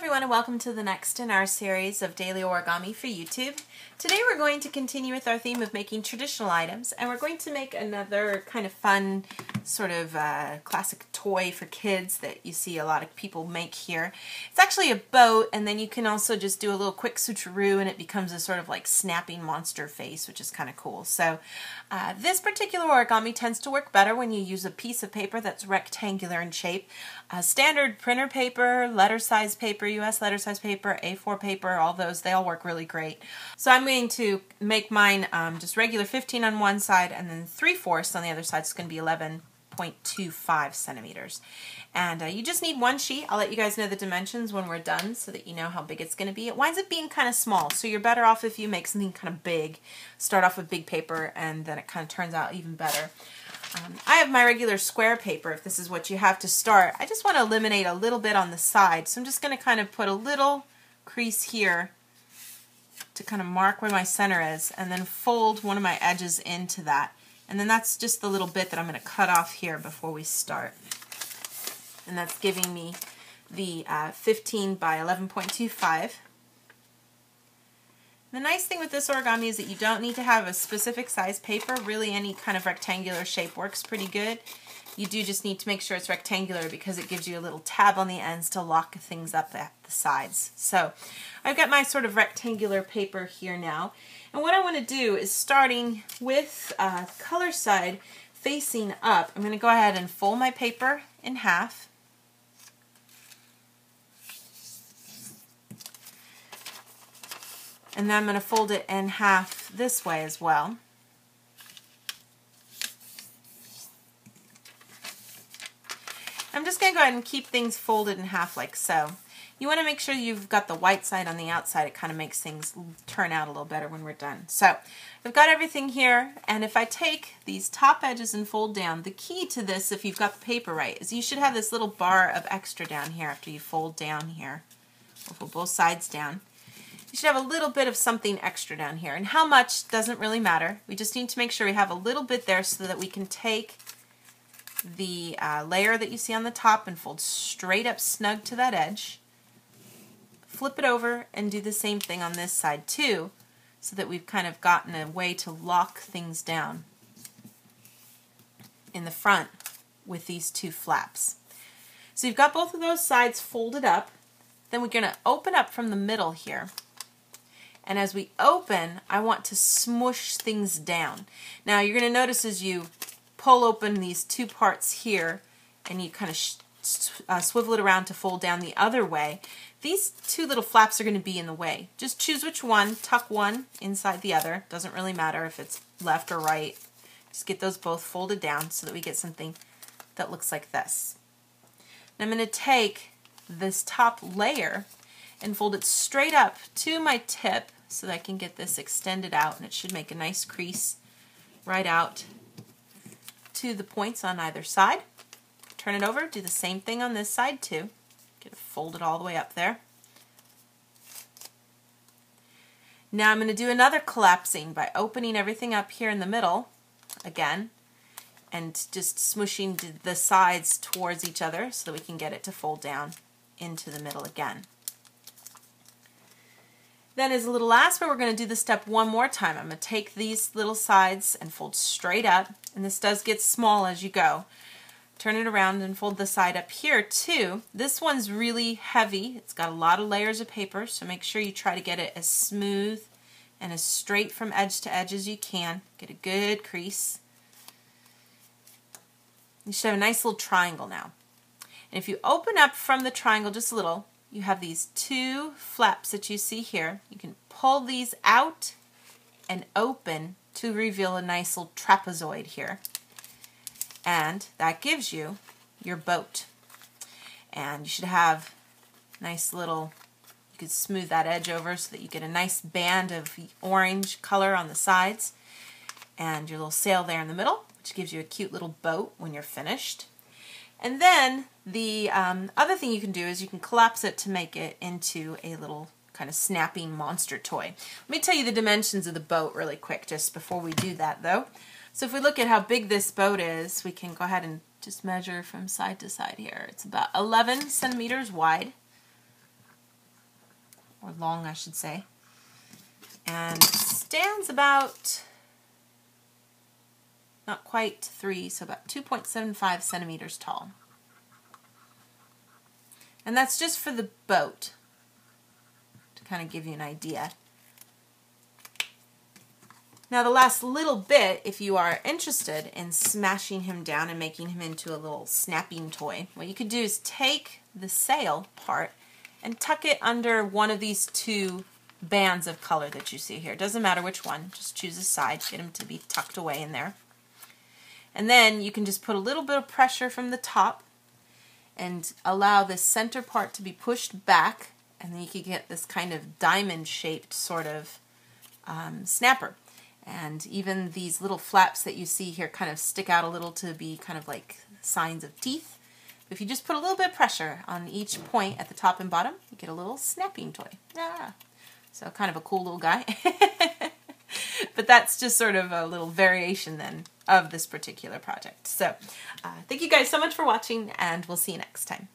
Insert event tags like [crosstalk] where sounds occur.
everyone and welcome to the next in our series of daily origami for YouTube. Today we're going to continue with our theme of making traditional items and we're going to make another kind of fun sort of uh, classic toy for kids that you see a lot of people make here. It's actually a boat and then you can also just do a little quick switcheroo and it becomes a sort of like snapping monster face which is kind of cool. So uh, this particular origami tends to work better when you use a piece of paper that's rectangular in shape. Uh, standard printer paper, letter size paper, US letter size paper, A4 paper, all those, they all work really great. So I'm going to make mine um, just regular 15 on one side and then 3 fourths on the other side. So it's going to be 11.25 centimeters. And uh, you just need one sheet. I'll let you guys know the dimensions when we're done so that you know how big it's going to be. It winds up being kind of small, so you're better off if you make something kind of big. Start off with big paper and then it kind of turns out even better. Um, I have my regular square paper if this is what you have to start. I just want to eliminate a little bit on the side, so I'm just going to kind of put a little crease here to kind of mark where my center is and then fold one of my edges into that. And then that's just the little bit that I'm going to cut off here before we start. And that's giving me the uh, 15 by 11.25. The nice thing with this origami is that you don't need to have a specific size paper. Really any kind of rectangular shape works pretty good. You do just need to make sure it's rectangular because it gives you a little tab on the ends to lock things up at the sides. So I've got my sort of rectangular paper here now. And what I want to do is starting with uh, color side facing up, I'm going to go ahead and fold my paper in half. And then I'm going to fold it in half this way as well. I'm just going to go ahead and keep things folded in half like so. You want to make sure you've got the white side on the outside. It kind of makes things turn out a little better when we're done. So I've got everything here, and if I take these top edges and fold down, the key to this, if you've got the paper right, is you should have this little bar of extra down here after you fold down here. We'll fold both sides down. You should have a little bit of something extra down here, and how much doesn't really matter. We just need to make sure we have a little bit there so that we can take the uh, layer that you see on the top and fold straight up snug to that edge flip it over and do the same thing on this side too so that we've kind of gotten a way to lock things down in the front with these two flaps. So you've got both of those sides folded up. Then we're going to open up from the middle here. And as we open, I want to smush things down. Now you're going to notice as you pull open these two parts here and you kind of uh, swivel it around to fold down the other way, these two little flaps are going to be in the way. Just choose which one, tuck one inside the other. Doesn't really matter if it's left or right. Just get those both folded down so that we get something that looks like this. And I'm going to take this top layer and fold it straight up to my tip so that I can get this extended out and it should make a nice crease right out to the points on either side. Turn it over, do the same thing on this side too. Get it folded all the way up there. Now I'm going to do another collapsing by opening everything up here in the middle again and just smooshing the sides towards each other so that we can get it to fold down into the middle again. Then as a little last bit, we're going to do the step one more time. I'm going to take these little sides and fold straight up, and this does get small as you go turn it around and fold the side up here too. This one's really heavy. It's got a lot of layers of paper, so make sure you try to get it as smooth and as straight from edge to edge as you can. Get a good crease. You should have a nice little triangle now. And if you open up from the triangle just a little, you have these two flaps that you see here. You can pull these out and open to reveal a nice little trapezoid here and that gives you your boat. And you should have nice little, you could smooth that edge over so that you get a nice band of orange color on the sides and your little sail there in the middle, which gives you a cute little boat when you're finished. And then the um, other thing you can do is you can collapse it to make it into a little kind of snapping monster toy. Let me tell you the dimensions of the boat really quick just before we do that though. So if we look at how big this boat is, we can go ahead and just measure from side to side here. It's about 11 centimeters wide. or long I should say. And stands about not quite three, so about 2.75 centimeters tall. And that's just for the boat, to kind of give you an idea. Now the last little bit, if you are interested in smashing him down and making him into a little snapping toy, what you could do is take the sail part and tuck it under one of these two bands of color that you see here. Doesn't matter which one, just choose a side, get them to be tucked away in there. And then you can just put a little bit of pressure from the top and allow this center part to be pushed back and then you can get this kind of diamond shaped sort of um, snapper. And even these little flaps that you see here kind of stick out a little to be kind of like signs of teeth. If you just put a little bit of pressure on each point at the top and bottom, you get a little snapping toy. Yeah. So kind of a cool little guy. [laughs] [laughs] but that's just sort of a little variation then of this particular project. So uh, thank you guys so much for watching and we'll see you next time.